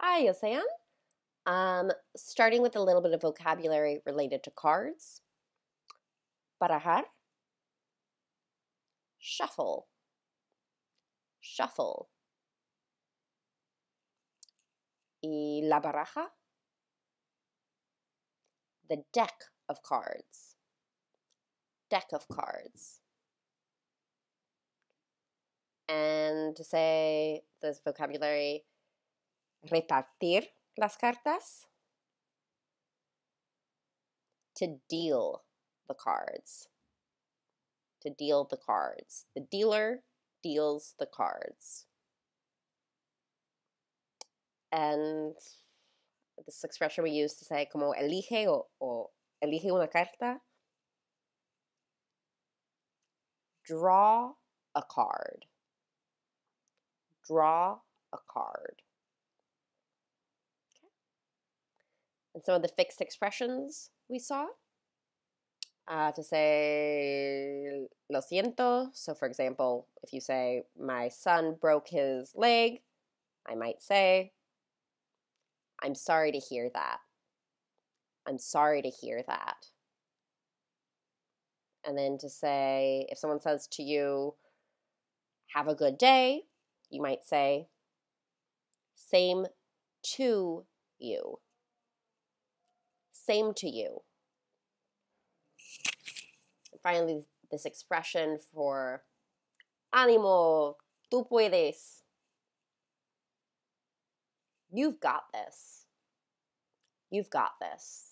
Hi, Josean. Um, starting with a little bit of vocabulary related to cards. Barajar. Shuffle. Shuffle. Y la baraja. The deck of cards. Deck of cards. And to say this vocabulary, repartir las cartas. To deal the cards. To deal the cards. The dealer deals the cards. And this expression we use to say como elige o, o elige una carta. Draw a card. Draw a card. And some of the fixed expressions we saw. Uh, to say lo siento. So, for example, if you say, My son broke his leg, I might say, I'm sorry to hear that. I'm sorry to hear that. And then to say, if someone says to you, Have a good day, you might say, Same to you. Same to you. Finally, this expression for ánimo, tú puedes. You've got this. You've got this.